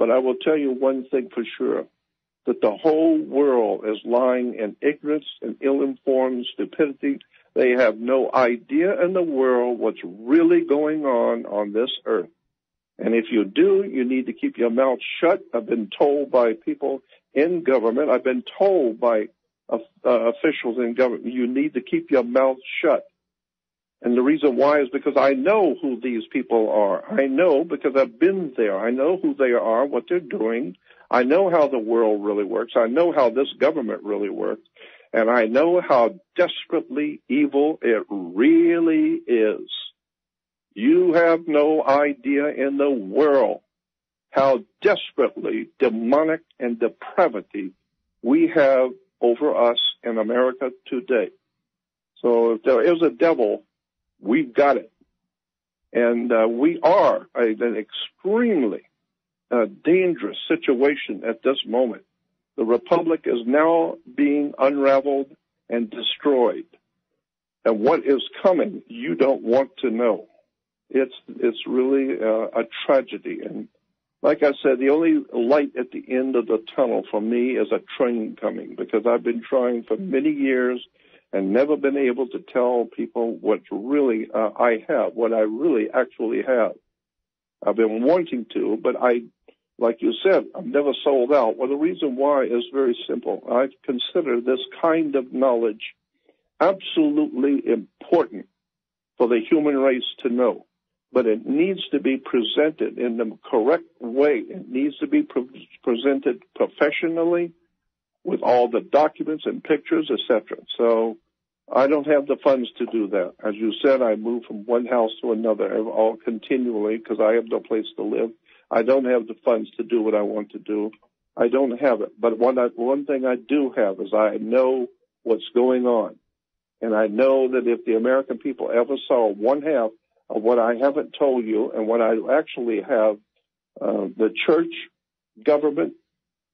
But I will tell you one thing for sure that the whole world is lying in ignorance and ill informed stupidity. They have no idea in the world what's really going on on this earth. And if you do, you need to keep your mouth shut. I've been told by people in government, I've been told by uh, officials in government, you need to keep your mouth shut. And the reason why is because I know who these people are. I know because I've been there. I know who they are, what they're doing. I know how the world really works. I know how this government really works. And I know how desperately evil it really is. You have no idea in the world how desperately demonic and depravity we have over us in America today. So if there is a devil, we've got it. And uh, we are a, an extremely uh, dangerous situation at this moment. The republic is now being unraveled and destroyed. And what is coming, you don't want to know. It's it's really uh, a tragedy. And like I said, the only light at the end of the tunnel for me is a train coming because I've been trying for many years and never been able to tell people what really uh, I have, what I really actually have. I've been wanting to, but I, like you said, I've never sold out. Well, the reason why is very simple. I consider this kind of knowledge absolutely important for the human race to know but it needs to be presented in the correct way. It needs to be pre- presented professionally with all the documents and pictures, etc. So I don't have the funds to do that. As you said, I move from one house to another all continually because I have no place to live. I don't have the funds to do what I want to do. I don't have it. But one, I, one thing I do have is I know what's going on. And I know that if the American people ever saw one half of what I haven't told you and what I actually have, uh, the church, government,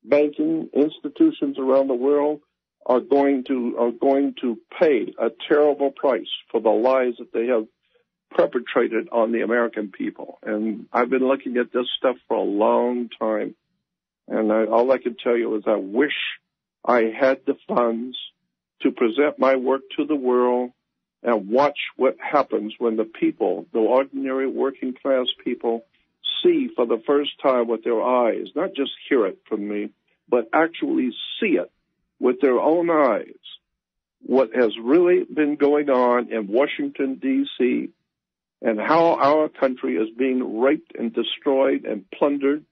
banking institutions around the world are going to are going to pay a terrible price for the lies that they have perpetrated on the American people. And I've been looking at this stuff for a long time, and I, all I can tell you is I wish I had the funds to present my work to the world and watch what happens when the people, the ordinary working class people, see for the first time with their eyes, not just hear it from me, but actually see it with their own eyes, what has really been going on in Washington, D.C., and how our country is being raped and destroyed and plundered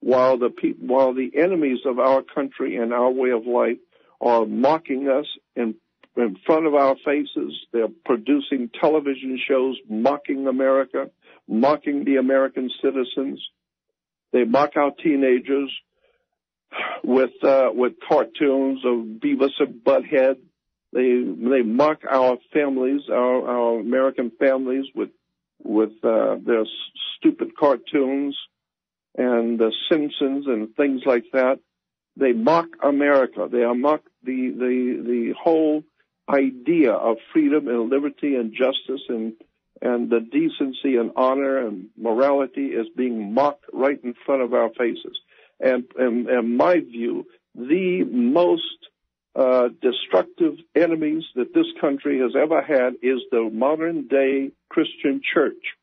while the pe- while the enemies of our country and our way of life are mocking us and in front of our faces. They're producing television shows mocking America, mocking the American citizens. They mock our teenagers with uh, with cartoons of Beavis and Butthead. They they mock our families, our, our American families, with with uh, their s- stupid cartoons and the Simpsons and things like that. They mock America. They mock the the the whole idea of freedom and liberty and justice and and the decency and honor and morality is being mocked right in front of our faces. And, and, and my view, the most uh, destructive enemies that this country has ever had is the modern day Christian church.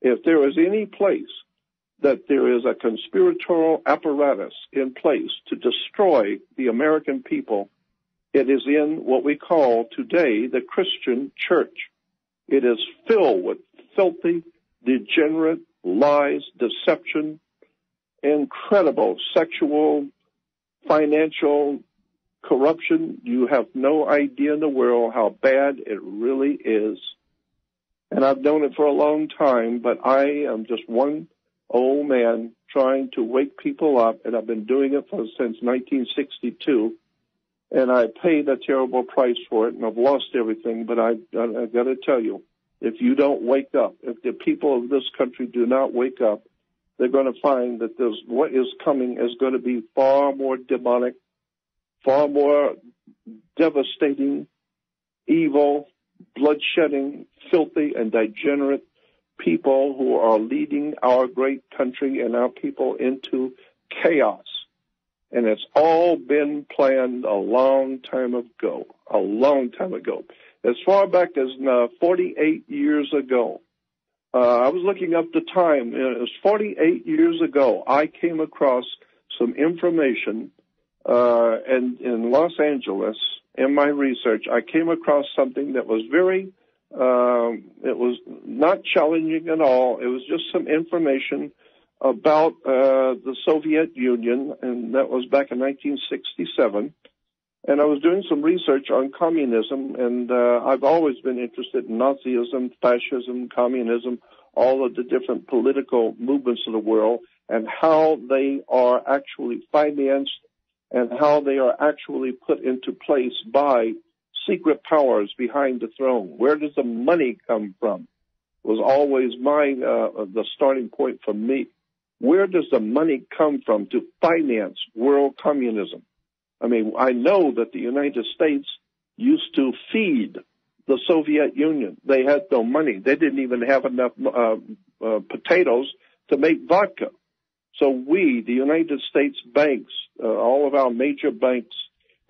If there is any place that there is a conspiratorial apparatus in place to destroy the American people, it is in what we call today the Christian church. It is filled with filthy, degenerate lies, deception, incredible sexual, financial corruption. You have no idea in the world how bad it really is. And I've known it for a long time, but I am just one old man trying to wake people up, and I've been doing it for, since 1962 and I paid a terrible price for it, and I've lost everything. But I, I, I got to tell you, if you don't wake up, if the people of this country do not wake up, they're going to find that there's what is coming is going to be far more demonic, far more devastating, evil, bloodshedding, filthy, and degenerate people who are leading our great country and our people into chaos. And it's all been planned a long time ago, a long time ago. As far back as uh, 48 years ago, uh, I was looking up the time. It was 48 years ago. I came across some information, uh, and in Los Angeles, in my research, I came across something that was very, um, it was not challenging at all. It was just some information about uh, the Soviet Union, and that was back in 1967. And I was doing some research on communism, and uh, I've always been interested in Nazism, fascism, communism, all of the different political movements of the world, and how they are actually financed and how they are actually put into place by secret powers behind the throne. Where does the money come from? Was always my uh, the starting point for me. Where does the money come from to finance world communism? I mean, I know that the United States used to feed the Soviet Union. They had no money. They didn't even have enough uh, uh, potatoes to make vodka. So we, the United States banks, uh, all of our major banks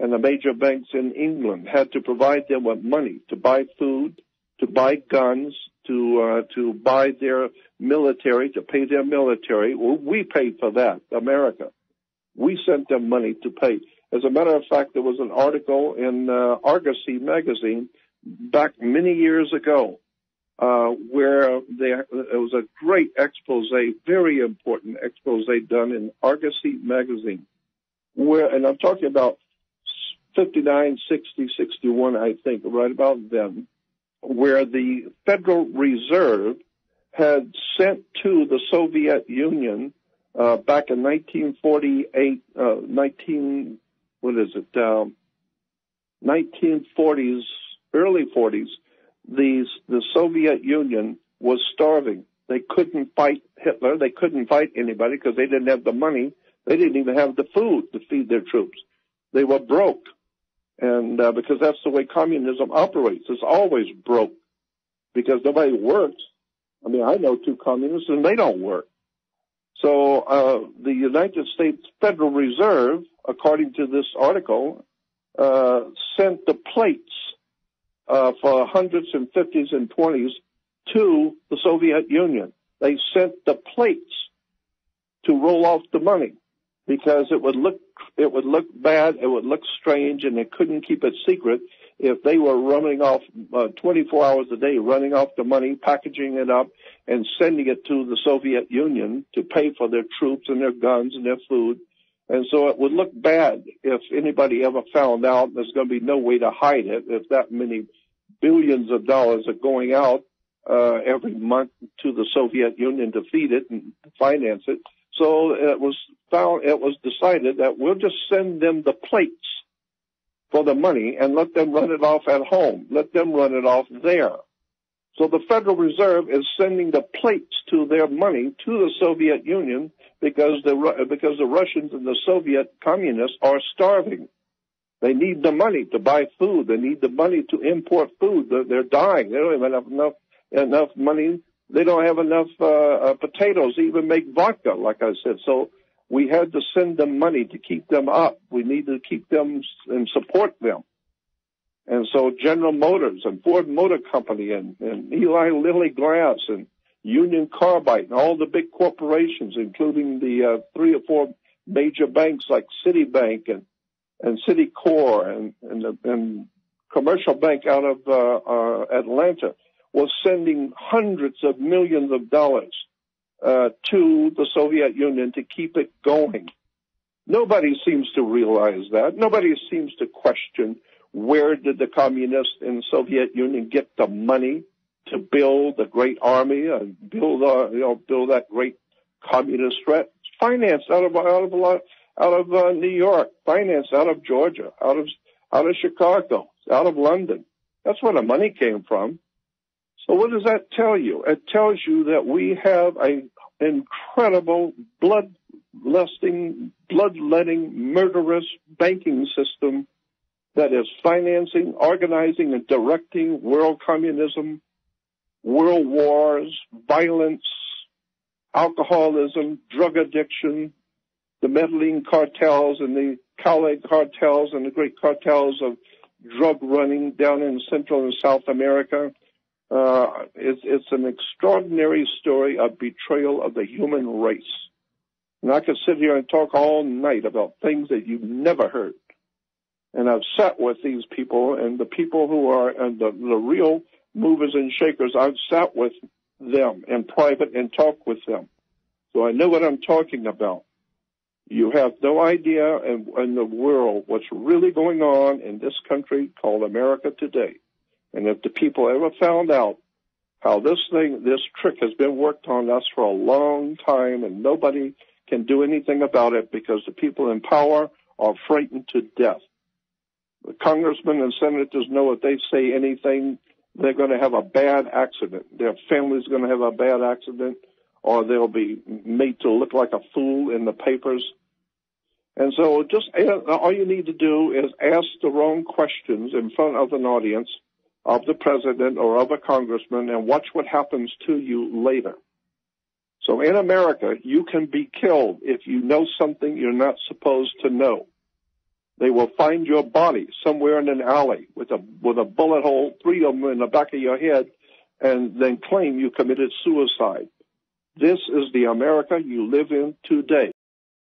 and the major banks in England had to provide them with money to buy food, to buy guns, to uh, to buy their military, to pay their military. We paid for that, America. We sent them money to pay. As a matter of fact, there was an article in uh, Argosy magazine back many years ago uh, where there it was a great expose, very important expose done in Argosy magazine, where, and I'm talking about 59, 60, 61, I think, right about then, where the Federal Reserve had sent to the Soviet Union uh, back in 1948, uh, 19, what is it, um, 1940s, early 40s, these, the Soviet Union was starving. They couldn't fight Hitler. They couldn't fight anybody because they didn't have the money. They didn't even have the food to feed their troops. They were broke. And uh, because that's the way communism operates, it's always broke because nobody works. I mean, I know two communists and they don't work. So uh, the United States Federal Reserve, according to this article, uh, sent the plates uh, for hundreds and fifties and twenties to the Soviet Union. They sent the plates to roll off the money because it would look it would look bad, it would look strange, and they couldn't keep it secret if they were running off uh, 24 hours a day, running off the money, packaging it up, and sending it to the Soviet Union to pay for their troops and their guns and their food. And so it would look bad if anybody ever found out. There's going to be no way to hide it if that many billions of dollars are going out uh, every month to the Soviet Union to feed it and finance it. So it was found, it was decided that we'll just send them the plates for the money and let them run it off at home. Let them run it off there. So the Federal Reserve is sending the plates to their money to the Soviet Union because the because the Russians and the Soviet communists are starving. They need the money to buy food. They need the money to import food. They're, they're dying. They don't even have enough enough money. They don't have enough uh, uh, potatoes to even make vodka, like I said. So we had to send them money to keep them up. We need to keep them and support them. And so General Motors and Ford Motor Company and, and Eli Lilly Glass and Union Carbide and all the big corporations, including the uh, three or four major banks like Citibank and and Citicorp and and, and commercial bank out of uh, uh, Atlanta was sending hundreds of millions of dollars uh, to the Soviet Union to keep it going. Nobody seems to realize that. Nobody seems to question where did the communists in the Soviet Union get the money to build a great army and build, uh, you know, build that great communist threat? Financed out of out of a lot out of uh, New York, financed out of Georgia, out of out of Chicago, out of London. That's where the money came from. So what does that tell you? It tells you that we have an incredible blood-lusting, blood-letting, murderous banking system that is financing, organizing, and directing world communism. world wars, violence, alcoholism, drug addiction, the Medellin cartels and the Cali cartels and the great cartels of drug running down in Central and South America. Uh, it's, it's an extraordinary story of betrayal of the human race. And I could sit here and talk all night about things that you've never heard. And I've sat with these people and the people who are and the, the real movers and shakers. I've sat with them in private and talked with them. So I know what I'm talking about. You have no idea in, in the world what's really going on in this country called America today. And if the people ever found out how this thing, this trick has been worked on us for a long time and nobody can do anything about it because the people in power are frightened to death. The congressmen and senators know if they say anything, they're going to have a bad accident. Their family's going to have a bad accident or they'll be made to look like a fool in the papers. And so just all you need to do is ask the wrong questions in front of an audience of the president or of a congressman and watch what happens to you later. So in America, you can be killed if you know something you're not supposed to know. They will find your body somewhere in an alley with a with a bullet hole, three of them in the back of your head, and then claim you committed suicide. This is the America you live in today.